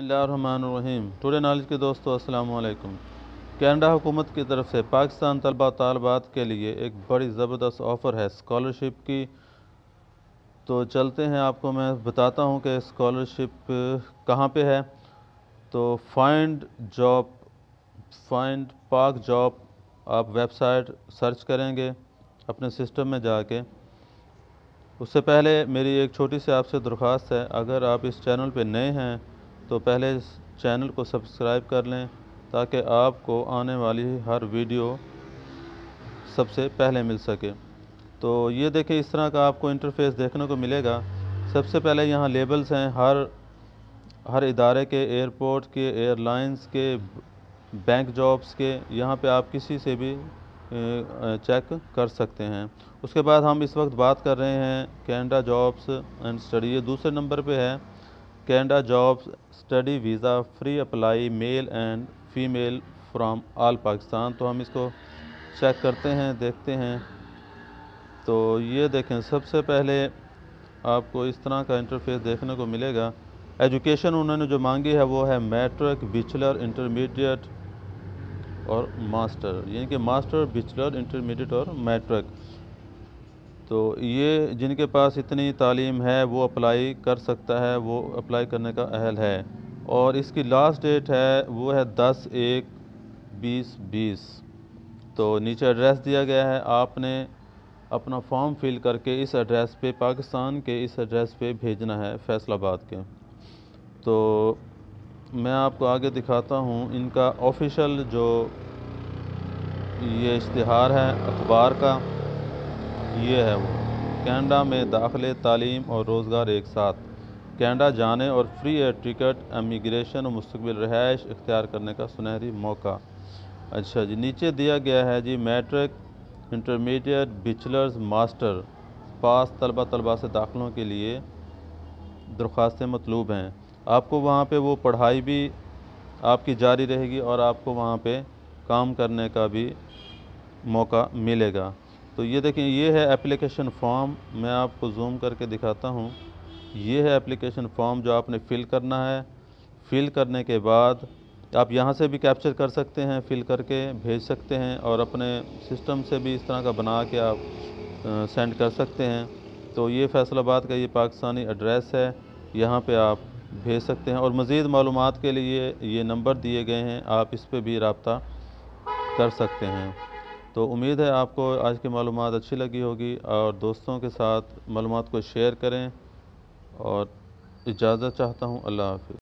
اللہ الرحمن الرحیم۔ Today knowledge کے دوستو، السلام علیکم۔ کینیڈا حکومت کی طرف سے پاکستان طلبہ طالبات کے لیے ایک بڑی زبردست آفر ہے اسکالرشپ کی۔ تو چلتے ہیں، آپ کو میں بتاتا ہوں کہ اسکالرشپ کہاں پہ ہے۔ تو find job find Pak job آپ ویب سائٹ سرچ کریں گے اپنے سسٹم میں جا کے۔ اس سے پہلے میری ایک چھوٹی سی آپ سے درخواست ہے، اگر آپ اس چینل پہ نئے ہیں تو پہلے اس چینل کو سبسکرائب کر لیں تاکہ آپ کو آنے والی ہر ویڈیو سب سے پہلے مل سکے۔ تو یہ دیکھیں، اس طرح کا آپ کو انٹرفیس دیکھنے کو ملے گا۔ سب سے پہلے یہاں لیبلز ہیں۔ ہر ہر ادارے کے، ایئرپورٹ کے ایئر لائنز کے، بینک جابز کے، یہاں پہ آپ کسی سے بھی چیک کر سکتے ہیں۔ اس کے بعد ہم اس وقت بات کر رہے ہیں۔ کینیڈا جابس اینڈ اسٹڈی یہ دوسرے نمبر پہ ہے۔ Canada jobs study visa free apply male and female from all Pakistan تو ہم اس کو چیک کرتے ہیں، دیکھتے ہیں۔ تو یہ دیکھیں، سب سے پہلے آپ کو اس طرح کا انٹرفیس دیکھنے کو ملے گا۔ ایجوکیشن انہوں نے جو مانگی ہے وہ ہے میٹرک، بیچلر، انٹرمیڈیٹ اور ماسٹر۔ یعنی کہ ماسٹر، بیچلر، انٹرمیڈیٹ اور میٹرک۔ تو یہ جن کے پاس اتنی تعلیم ہے، وہ اپلائی کر سکتا ہے، وہ اپلائی کرنے کا اہل ہے۔ اور اس کی لاسٹ ڈیٹ ہے، وہ ہے دس ایک بیس بیس۔ تو نیچے ایڈریس دیا گیا ہے۔ آپ نے اپنا فارم فل کر کے اس ایڈریس پہ، پاکستان کے اس ایڈریس پہ بھیجنا ہے فیصل آباد کے۔ تو میں آپ کو آگے دکھاتا ہوں ان کا آفیشل جو یہ اشتہار ہے، اخبار کا۔ یہ ہے وہ۔ کینیڈا میں داخلے، تعلیم اور روزگار ایک ساتھ۔ کینیڈا جانے اور فری ایئر ٹکٹ، امیگریشن اور مستقبل رہائش اختیار کرنے کا سنہری موقع۔ اچھا جی نیچے دیا گیا ہے جی matric, intermediate bachelors master. Pass طلبہ طلبہ سے داخلوں کے لیے درخواستیں مطلوب ہیں۔ آپ کو وہاں پہ وہ پڑھائی بھی آپ کی جاری رہے گی اور آپ کو وہاں پہ کام کرنے کا بھی موقع ملے گا۔ تو یہ دیکھیں، یہ ہے اپلیکیشن فارم میں آپ کو زوم کر کے دکھاتا ہوں۔ یہ ہے اپلیکیشن فارم جو آپ نے فل کرنا ہے۔ فل کرنے کے بعد آپ یہاں سے بھی کیپچر کر سکتے ہیں فل کر کے بھیج سکتے ہیں اور اپنے سسٹم سے بھی اس طرح کا بنا کے آپ سینڈ کر سکتے ہیں۔ تو یہ فیصل آباد کا یہ پاکستانی ایڈریس ہے۔ یہاں پہ آپ بھیج سکتے ہیں۔ اور مزید معلومات کے لیے یہ نمبر دیے گئے ہیں۔ آپ اس پہ بھی رابطہ کر سکتے ہیں۔ تو امید ہے آپ کو آج کی معلومات اچھی لگی ہوگی اور دوستوں کے ساتھ معلومات کو شیئر کریں اور اجازت چاہتا ہوں اللہ حافظ